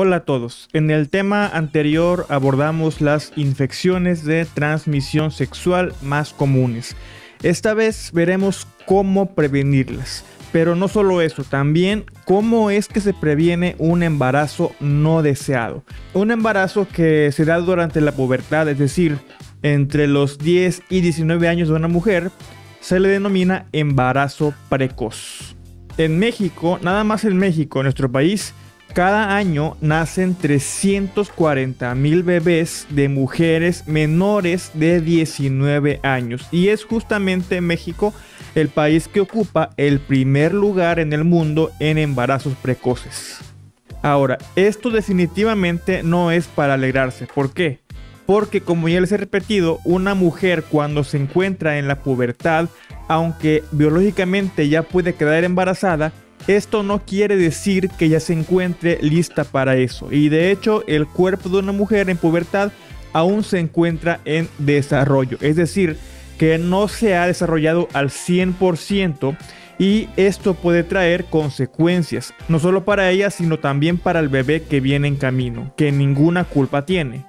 Hola a todos. En el tema anterior abordamos las infecciones de transmisión sexual más comunes. Esta vez veremos cómo prevenirlas. Pero no solo eso, también cómo es que se previene un embarazo no deseado. Un embarazo que se da durante la pubertad, es decir, entre los 10 y 19 años de una mujer, se le denomina embarazo precoz. En México, nada más en México, en nuestro país, cada año nacen 340 mil bebés de mujeres menores de 19 años. Y es justamente México el país que ocupa el primer lugar en el mundo en embarazos precoces. Ahora, esto definitivamente no es para alegrarse. ¿Por qué? Porque como ya les he repetido, una mujer cuando se encuentra en la pubertad, aunque biológicamente ya puede quedar embarazada, esto no quiere decir que ya se encuentre lista para eso. Y de hecho, el cuerpo de una mujer en pubertad aún se encuentra en desarrollo. Es decir, que no se ha desarrollado al 100% y esto puede traer consecuencias, no solo para ella, sino también para el bebé que viene en camino, que ninguna culpa tiene.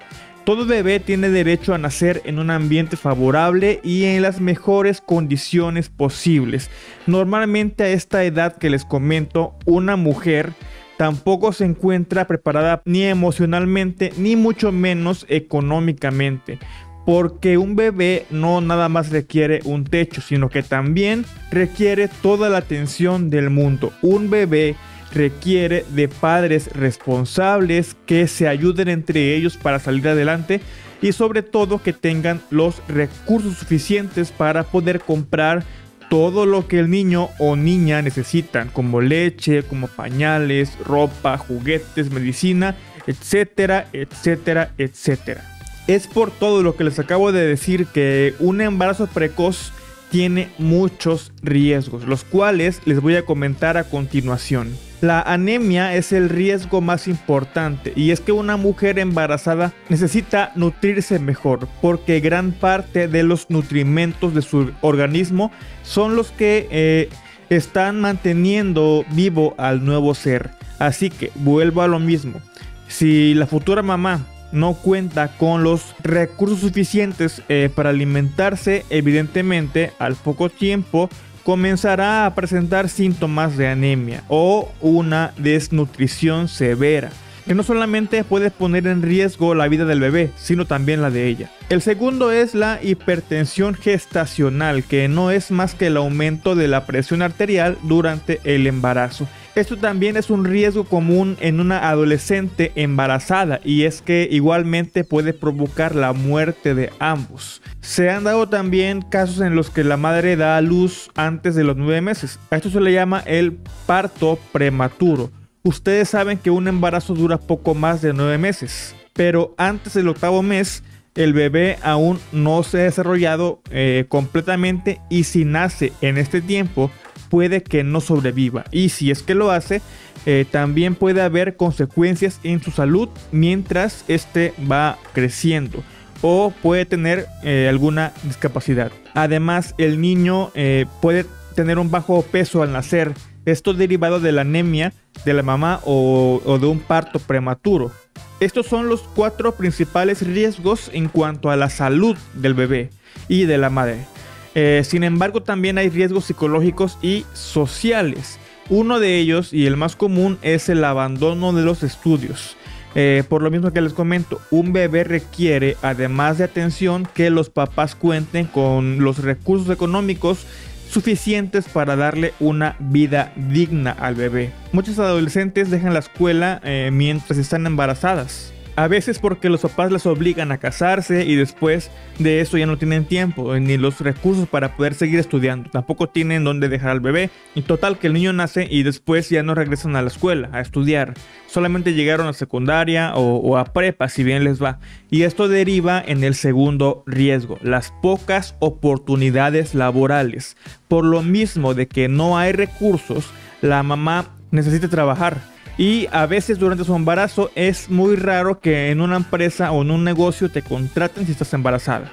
Todo bebé tiene derecho a nacer en un ambiente favorable y en las mejores condiciones posibles. Normalmente a esta edad que les comento, una mujer tampoco se encuentra preparada ni emocionalmente ni mucho menos económicamente porque un bebé no nada más requiere un techo, sino que también requiere toda la atención del mundo. Un bebé requiere de padres responsables que se ayuden entre ellos para salir adelante y sobre todo que tengan los recursos suficientes para poder comprar todo lo que el niño o niña necesitan, como leche, como pañales, ropa, juguetes, medicina, etcétera, etcétera, etcétera. Es por todo lo que les acabo de decir que un embarazo precoz tiene muchos riesgos, los cuales les voy a comentar a continuación. La anemia es el riesgo más importante y es que una mujer embarazada necesita nutrirse mejor porque gran parte de los nutrimentos de su organismo son los que eh, están manteniendo vivo al nuevo ser. Así que vuelvo a lo mismo. Si la futura mamá no cuenta con los recursos suficientes eh, para alimentarse, evidentemente al poco tiempo comenzará a presentar síntomas de anemia o una desnutrición severa que no solamente puede poner en riesgo la vida del bebé, sino también la de ella. El segundo es la hipertensión gestacional, que no es más que el aumento de la presión arterial durante el embarazo. Esto también es un riesgo común en una adolescente embarazada y es que igualmente puede provocar la muerte de ambos. Se han dado también casos en los que la madre da a luz antes de los nueve meses. A esto se le llama el parto prematuro. Ustedes saben que un embarazo dura poco más de nueve meses, pero antes del octavo mes el bebé aún no se ha desarrollado eh, completamente y si nace en este tiempo puede que no sobreviva. Y si es que lo hace, eh, también puede haber consecuencias en su salud mientras este va creciendo o puede tener eh, alguna discapacidad. Además, el niño eh, puede tener un bajo peso al nacer. Esto derivado de la anemia de la mamá o, o de un parto prematuro. Estos son los cuatro principales riesgos en cuanto a la salud del bebé y de la madre. Eh, sin embargo, también hay riesgos psicológicos y sociales. Uno de ellos, y el más común, es el abandono de los estudios. Eh, por lo mismo que les comento, un bebé requiere, además de atención, que los papás cuenten con los recursos económicos suficientes para darle una vida digna al bebé. Muchos adolescentes dejan la escuela eh, mientras están embarazadas. A veces porque los papás les obligan a casarse y después de eso ya no tienen tiempo ni los recursos para poder seguir estudiando. Tampoco tienen dónde dejar al bebé. Y total que el niño nace y después ya no regresan a la escuela a estudiar. Solamente llegaron a secundaria o, o a prepa si bien les va. Y esto deriva en el segundo riesgo, las pocas oportunidades laborales. Por lo mismo de que no hay recursos, la mamá necesita trabajar y a veces durante su embarazo es muy raro que en una empresa o en un negocio te contraten si estás embarazada.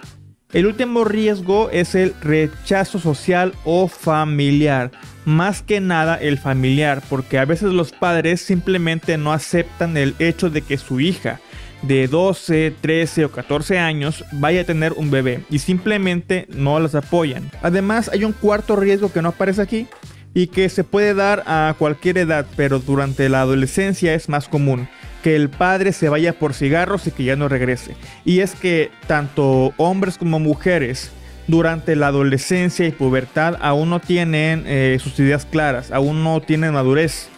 El último riesgo es el rechazo social o familiar. Más que nada el familiar, porque a veces los padres simplemente no aceptan el hecho de que su hija de 12, 13 o 14 años vaya a tener un bebé y simplemente no las apoyan. Además hay un cuarto riesgo que no aparece aquí y que se puede dar a cualquier edad, pero durante la adolescencia es más común que el padre se vaya por cigarros y que ya no regrese. Y es que tanto hombres como mujeres durante la adolescencia y pubertad aún no tienen eh, sus ideas claras, aún no tienen madurez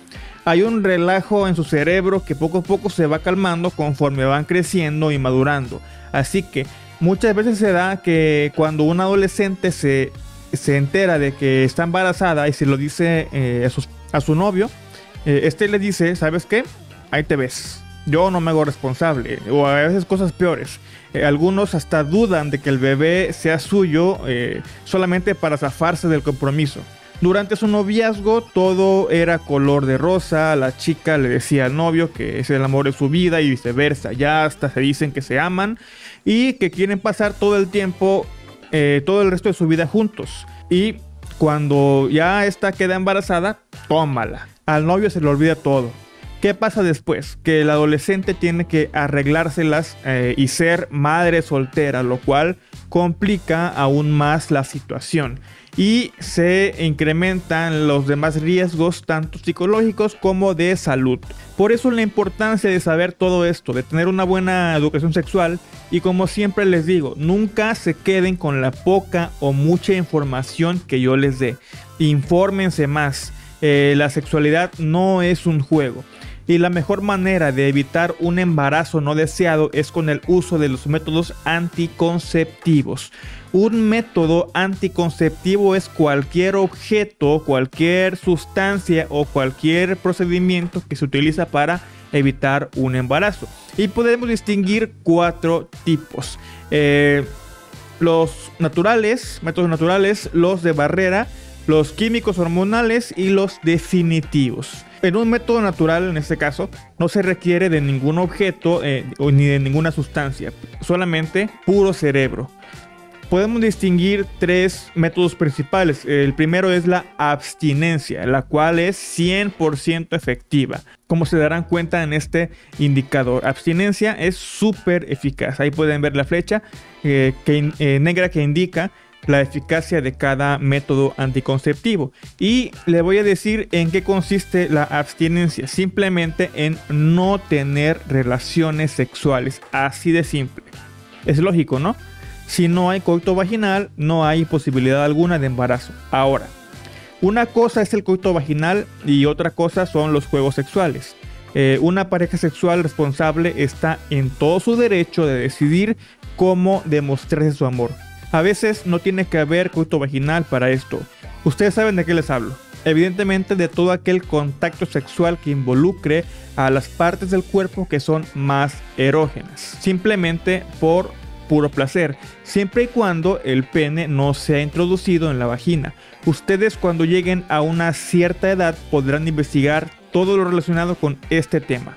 hay un relajo en su cerebro que poco a poco se va calmando conforme van creciendo y madurando. Así que muchas veces se da que cuando un adolescente se, se entera de que está embarazada y se lo dice eh, a, su novio, eh, este le dice, ¿sabes qué? Ahí te ves. Yo no me hago responsable. O a veces cosas peores. Eh, algunos hasta dudan de que el bebé sea suyo solamente para zafarse del compromiso. Durante su noviazgo todo era color de rosa, la chica le decía al novio que es el amor de su vida y viceversa, ya hasta se dicen que se aman y que quieren pasar todo el tiempo, eh, todo el resto de su vida juntos. Y cuando ya esta queda embarazada, tómala. Al novio se le olvida todo. ¿Qué pasa después? Que el adolescente tiene que arreglárselas eh, y ser madre soltera, lo cual complica aún más la situación y se incrementan los demás riesgos tanto psicológicos como de salud. Por eso la importancia de saber todo esto, de tener una buena educación sexual y como siempre les digo, nunca se queden con la poca o mucha información que yo les dé. Infórmense más. Eh, la sexualidad no es un juego. Y la mejor manera de evitar un embarazo no deseado es con el uso de los métodos anticonceptivos. Un método anticonceptivo es cualquier objeto, cualquier sustancia o cualquier procedimiento que se utiliza para evitar un embarazo. Y podemos distinguir cuatro tipos. Eh, los naturales, métodos naturales, los de barrera, los químicos hormonales y los definitivos. En un método natural, en este caso, no se requiere de ningún objeto eh, ni de ninguna sustancia, solamente puro cerebro. Podemos distinguir tres métodos principales. El primero es la abstinencia, la cual es 100% efectiva. Como se darán cuenta en este indicador, abstinencia es súper eficaz. Ahí pueden ver la flecha eh, eh, negra que indica la eficacia de cada método anticonceptivo. Y le voy a decir en qué consiste la abstinencia. Simplemente en no tener relaciones sexuales. Así de simple. Es lógico, ¿no? Si no hay coito vaginal, no hay posibilidad alguna de embarazo. Ahora, una cosa es el coito vaginal y otra cosa son los juegos sexuales. Eh, una pareja sexual responsable está en todo su derecho de decidir cómo demostrarse su amor. A veces no tiene que haber coito vaginal para esto. Ustedes saben de qué les hablo. Evidentemente de todo aquel contacto sexual que involucre a las partes del cuerpo que son más erógenas. Simplemente por puro placer, siempre y cuando el pene no sea introducido en la vagina. Ustedes cuando lleguen a una cierta edad podrán investigar todo lo relacionado con este tema.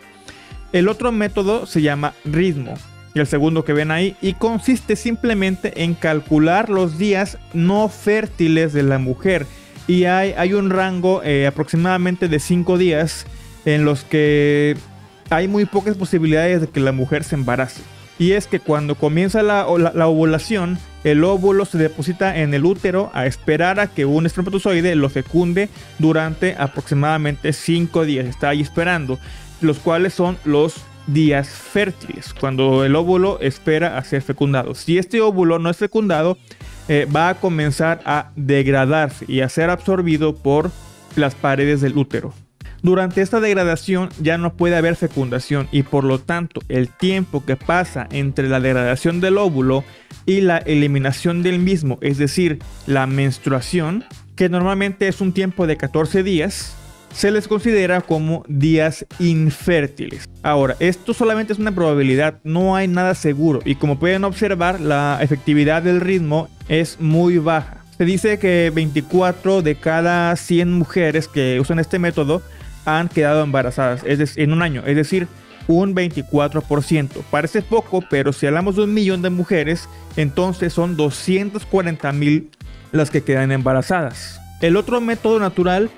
El otro método se llama ritmo y el segundo que ven ahí, y consiste simplemente en calcular los días no fértiles de la mujer. Y hay, un rango eh, aproximadamente de 5 días en los que hay muy pocas posibilidades de que la mujer se embarace. Y es que cuando comienza la, la, ovulación, el óvulo se deposita en el útero a esperar a que un espermatozoide lo fecunde durante aproximadamente 5 días. Está ahí esperando, los cuales son los días fértiles, cuando el óvulo espera a ser fecundado. Si este óvulo no es fecundado, eh, va a comenzar a degradarse y a ser absorbido por las paredes del útero. Durante esta degradación ya no puede haber fecundación y por lo tanto el tiempo que pasa entre la degradación del óvulo y la eliminación del mismo, es decir, la menstruación, que normalmente es un tiempo de 14 días, se les considera como días infértiles. Ahora, esto solamente es una probabilidad, no hay nada seguro y como pueden observar la efectividad del ritmo es muy baja. Se dice que 24 de cada 100 mujeres que usan este método han quedado embarazadas en un año, es decir, un 24%. Parece poco, pero si hablamos de un millón de mujeres, entonces son 240 mil las que quedan embarazadas. El otro método natural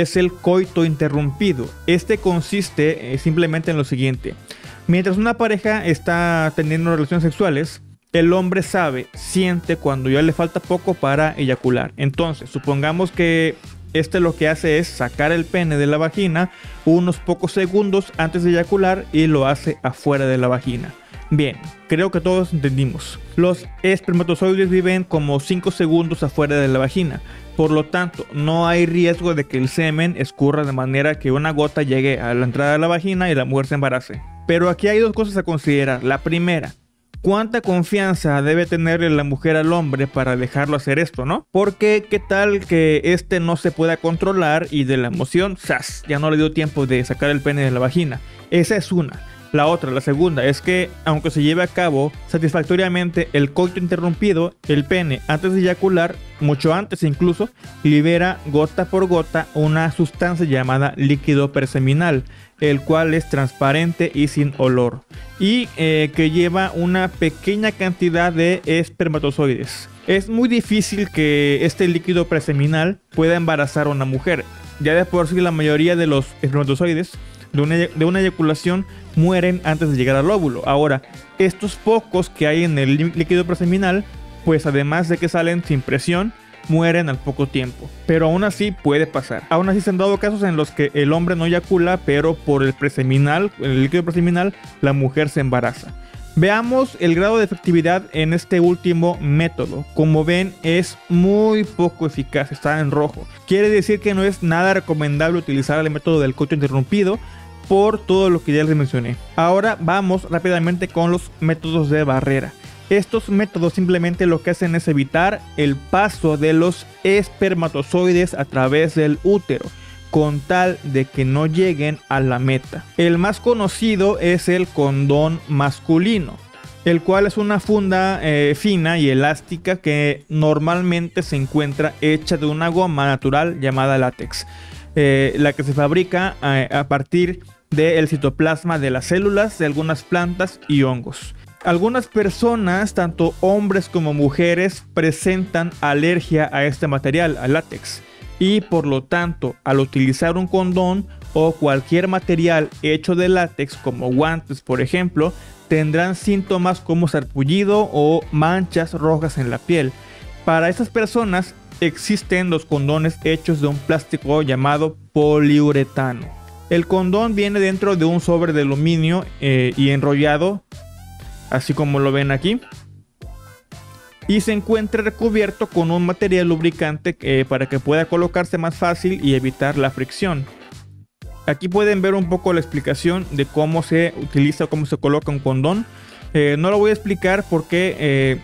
es el coito interrumpido. Este consiste eh, simplemente en lo siguiente. Mientras una pareja está teniendo relaciones sexuales, el hombre sabe, siente cuando ya le falta poco para eyacular. Entonces, supongamos que este lo que hace es sacar el pene de la vagina unos pocos segundos antes de eyacular y lo hace afuera de la vagina. Bien, creo que todos entendimos. Los espermatozoides viven como 5 segundos afuera de la vagina, por lo tanto no hay riesgo de que el semen escurra de manera que una gota llegue a la entrada de la vagina y la mujer se embarace. Pero aquí hay dos cosas a considerar. La primera, ¿cuánta confianza debe tenerle la mujer al hombre para dejarlo hacer esto, no? Porque qué tal que este no se pueda controlar y de la emoción, ¡zas! Ya no le dio tiempo de sacar el pene de la vagina. Esa es una. La otra, la segunda, es que aunque se lleve a cabo satisfactoriamente el coito interrumpido, el pene antes de eyacular, mucho antes incluso, libera gota por gota una sustancia llamada líquido perseminal, el cual es transparente y sin olor, y eh, que lleva una pequeña cantidad de espermatozoides. Es muy difícil que este líquido preseminal pueda embarazar a una mujer. Ya de por sí la mayoría de los espermatozoides de una, eyaculación mueren antes de llegar al óvulo. Ahora, estos pocos que hay en el líquido preseminal, pues además de que salen sin presión, mueren al poco tiempo. Pero aún así puede pasar. Aún así se han dado casos en los que el hombre no eyacula, pero por el preseminal, el líquido preseminal, la mujer se embaraza. Veamos el grado de efectividad en este último método. Como ven es muy poco eficaz, está en rojo. Quiere decir que no es nada recomendable utilizar el método del coche interrumpido por todo lo que ya les mencioné. Ahora vamos rápidamente con los métodos de barrera. Estos métodos simplemente lo que hacen es evitar el paso de los espermatozoides a través del útero con tal de que no lleguen a la meta. El más conocido es el condón masculino, el cual es una funda eh, fina y elástica que normalmente se encuentra hecha de una goma natural llamada látex, eh, la que se fabrica eh, a partir del citoplasma de las células de algunas plantas y hongos. Algunas personas, tanto hombres como mujeres, presentan alergia a este material, al látex, y por lo tanto, al utilizar un condón o cualquier material hecho de látex, como guantes por ejemplo, tendrán síntomas como sarpullido o manchas rojas en la piel. Para estas personas existen los condones hechos de un plástico llamado poliuretano. El condón viene dentro de un sobre de aluminio eh, y enrollado, así como lo ven aquí. Y se encuentra recubierto con un material lubricante eh, para que pueda colocarse más fácil y evitar la fricción. Aquí pueden ver un poco la explicación de cómo se utiliza, cómo se coloca un condón. Eh, no lo voy a explicar porque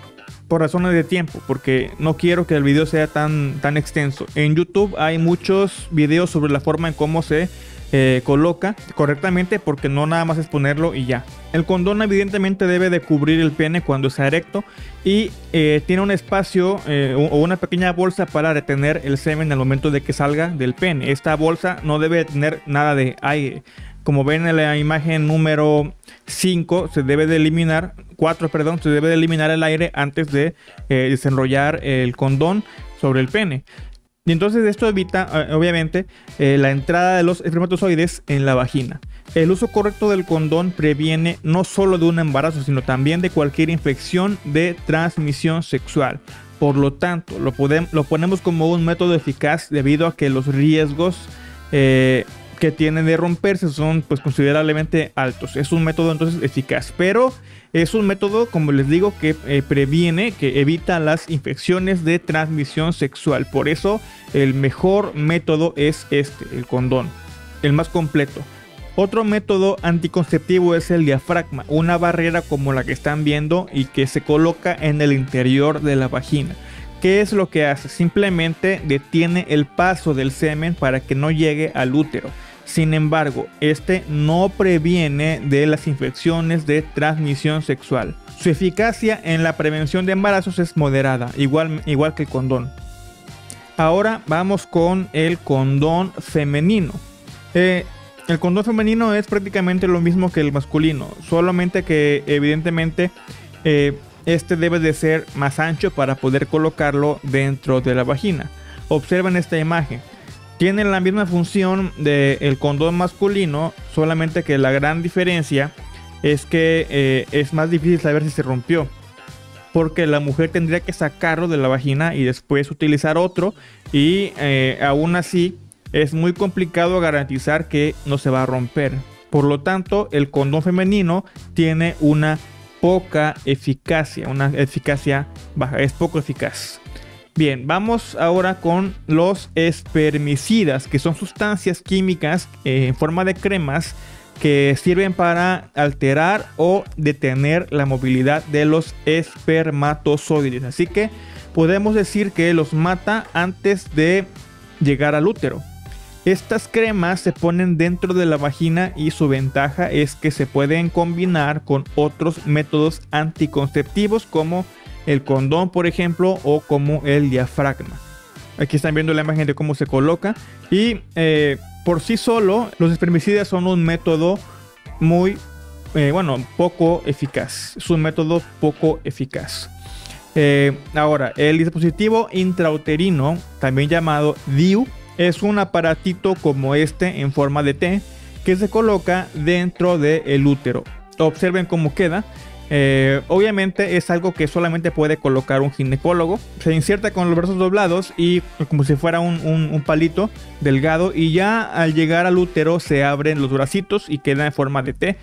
por razones de tiempo, porque no quiero que el video sea tan, tan extenso. En YouTube hay muchos videos sobre la forma en cómo se eh, coloca correctamente porque no nada más es ponerlo y ya. El condón evidentemente debe de cubrir el pene cuando está erecto y eh, tiene un espacio eh, o una pequeña bolsa para retener el semen al momento de que salga del pene. Esta bolsa no debe tener nada de aire. Como ven en la imagen número 5, se debe de eliminar, 4, perdón, se debe de eliminar el aire antes de desenrollar el condón sobre el pene. Y entonces esto evita, eh, obviamente, eh, la entrada de los espermatozoides en la vagina. El uso correcto del condón previene no solo de un embarazo, sino también de cualquier infección de transmisión sexual. Por lo tanto, lo, lo ponemos como un método eficaz debido a que los riesgos eh, que tienen de romperse son pues considerablemente altos. Es un método entonces eficaz, pero es un método, como les digo, que eh, previene, que evita las infecciones de transmisión sexual. Por eso el mejor método es este, el condón, el más completo. Otro método anticonceptivo es el diafragma, una barrera como la que están viendo y que se coloca en el interior de la vagina. ¿Qué es lo que hace? Simplemente detiene el paso del semen para que no llegue al útero. Sin embargo, este no previene de las infecciones de transmisión sexual. Su eficacia en la prevención de embarazos es moderada, igual, igual que el condón. Ahora vamos con el condón femenino. Eh, el condón femenino es prácticamente lo mismo que el masculino, solamente que evidentemente eh, este debe de ser más ancho para poder colocarlo dentro de la vagina. Observen esta imagen. Tiene la misma función del condón masculino, solamente que la gran diferencia es que eh, es más difícil saber si se rompió. Porque la mujer tendría que sacarlo de la vagina y después utilizar otro. Y eh, aún así es muy complicado garantizar que no se va a romper. Por lo tanto, el condón femenino tiene una poca eficacia, una eficacia baja, es poco eficaz. Bien, vamos ahora con los espermicidas, que son sustancias químicas eh, en forma de cremas que sirven para alterar o detener la movilidad de los espermatozoides. Así que podemos decir que los mata antes de llegar al útero. Estas cremas se ponen dentro de la vagina y su ventaja es que se pueden combinar con otros métodos anticonceptivos como el condón por ejemplo o como el diafragma. Aquí están viendo la imagen de cómo se coloca y eh, por sí solo los espermicidas son un método muy, eh, bueno, poco eficaz. Es un método poco eficaz. Eh, ahora, el dispositivo intrauterino, también llamado DIU, es un aparatito como este en forma de T que se coloca dentro del útero. Observen cómo queda. Eh, obviamente es algo que solamente puede colocar un ginecólogo. Se inserta con los brazos doblados y como si fuera un, palito delgado. Y ya al llegar al útero se abren los bracitos y queda en forma de T.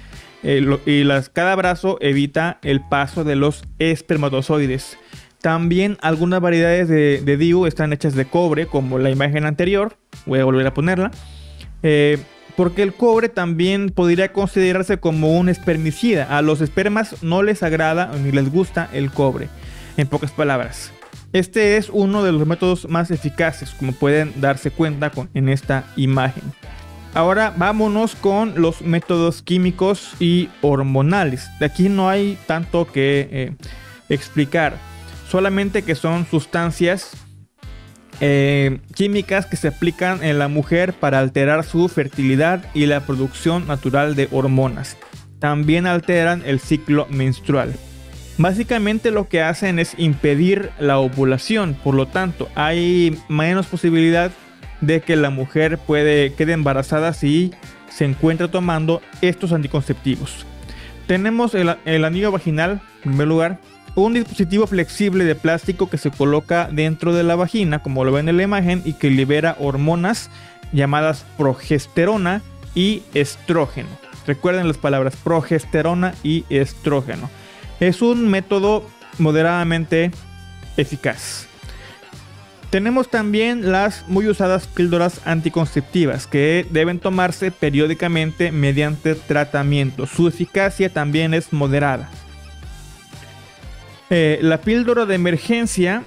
Eh, y las, cada brazo evita el paso de los espermatozoides. También algunas variedades de, DIU están hechas de cobre, como la imagen anterior. Voy a volver a ponerla. Eh, porque el cobre también podría considerarse como un espermicida. A los espermas no les agrada ni les gusta el cobre. En pocas palabras. Este es uno de los métodos más eficaces, como pueden darse cuenta con, en esta imagen. Ahora vámonos con los métodos químicos y hormonales. De aquí no hay tanto que eh, explicar solamente que son sustancias eh, químicas que se aplican en la mujer para alterar su fertilidad y la producción natural de hormonas. También alteran el ciclo menstrual. Básicamente lo que hacen es impedir la ovulación, por lo tanto hay menos posibilidad de que la mujer quede embarazada si se encuentra tomando estos anticonceptivos. Tenemos el anillo vaginal, en primer lugar, un dispositivo flexible de plástico que se coloca dentro de la vagina, como lo ven en la imagen, y que libera hormonas llamadas progesterona y estrógeno. Recuerden las palabras progesterona y estrógeno. Es un método moderadamente eficaz. Tenemos también las muy usadas píldoras anticonceptivas que deben tomarse periódicamente mediante tratamiento. Su eficacia también es moderada. Eh, la píldora de emergencia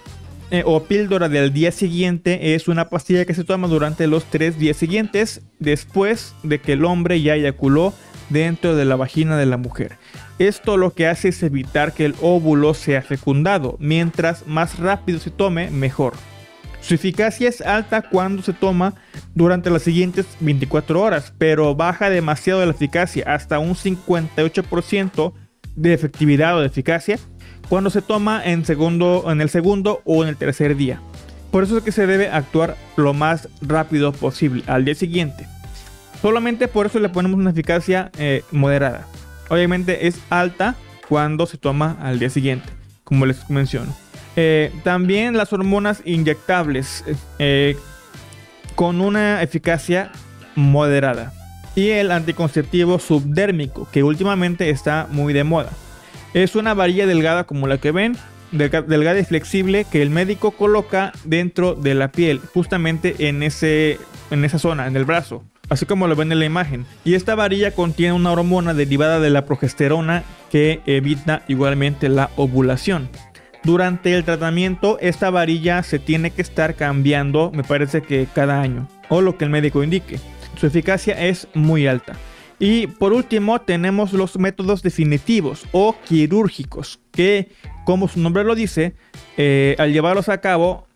eh, o píldora del día siguiente es una pastilla que se toma durante los tres días siguientes después de que el hombre ya eyaculó dentro de la vagina de la mujer. Esto lo que hace es evitar que el óvulo sea fecundado. Mientras más rápido se tome, mejor. Su eficacia es alta cuando se toma durante las siguientes 24 horas, pero baja demasiado la eficacia, hasta un 58% de efectividad o de eficacia cuando se toma en, segundo, en el segundo o en el tercer día. Por eso es que se debe actuar lo más rápido posible, al día siguiente. Solamente por eso le ponemos una eficacia eh, moderada. Obviamente es alta cuando se toma al día siguiente, como les menciono. Eh, también las hormonas inyectables eh, con una eficacia moderada. Y el anticonceptivo subdérmico, que últimamente está muy de moda. Es una varilla delgada como la que ven, delgada y flexible que el médico coloca dentro de la piel, justamente en, ese, en esa zona, en el brazo, así como lo ven en la imagen. Y esta varilla contiene una hormona derivada de la progesterona que evita igualmente la ovulación. Durante el tratamiento, esta varilla se tiene que estar cambiando, me parece que cada año, o lo que el médico indique. Su eficacia es muy alta. Y por último tenemos los métodos definitivos o quirúrgicos, que como su nombre lo dice, eh, al llevarlos a cabo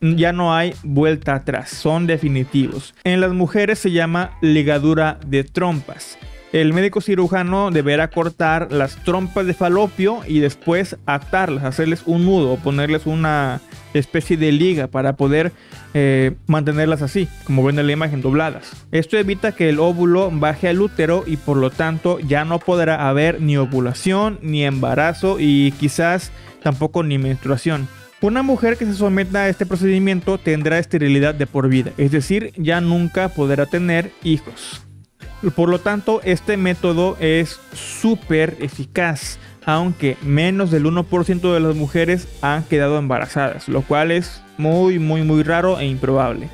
ya no hay vuelta atrás, son definitivos. En las mujeres se llama ligadura de trompas. El médico cirujano deberá cortar las trompas de falopio y después atarlas, hacerles un nudo o ponerles una especie de liga para poder eh, mantenerlas así, como ven en la imagen, dobladas. Esto evita que el óvulo baje al útero y por lo tanto ya no podrá haber ni ovulación, ni embarazo y quizás tampoco ni menstruación. Una mujer que se someta a este procedimiento tendrá esterilidad de por vida, es decir, ya nunca podrá tener hijos. Por lo tanto, este método es súper eficaz, aunque menos del 1% de las mujeres han quedado embarazadas, lo cual es muy, muy, muy raro e improbable.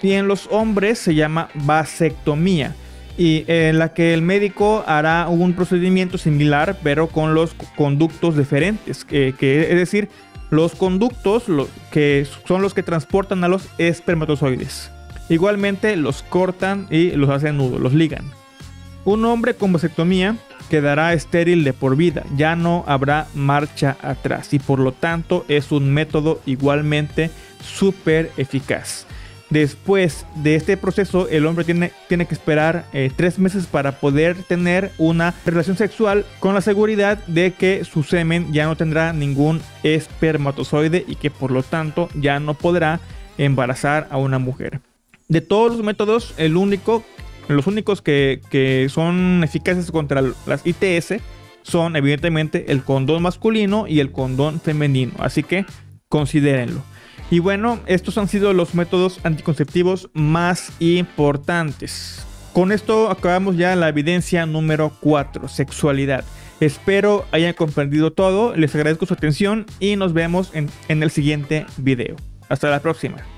Y en los hombres se llama vasectomía, y en la que el médico hará un procedimiento similar, pero con los conductos diferentes, que, es decir, los conductos que son los que transportan a los espermatozoides. Igualmente los cortan y los hacen nudos, los ligan. Un hombre con vasectomía quedará estéril de por vida, ya no habrá marcha atrás y por lo tanto es un método igualmente súper eficaz. Después de este proceso, el hombre tiene, tiene que esperar eh, tres meses para poder tener una relación sexual con la seguridad de que su semen ya no tendrá ningún espermatozoide y que por lo tanto ya no podrá embarazar a una mujer. De todos los métodos, el único, los únicos que, son eficaces contra las ITS son evidentemente el condón masculino y el condón femenino. Así que considérenlo. Y bueno, estos han sido los métodos anticonceptivos más importantes. Con esto acabamos ya la evidencia número 4, sexualidad. Espero hayan comprendido todo, les agradezco su atención y nos vemos en el siguiente video. Hasta la próxima.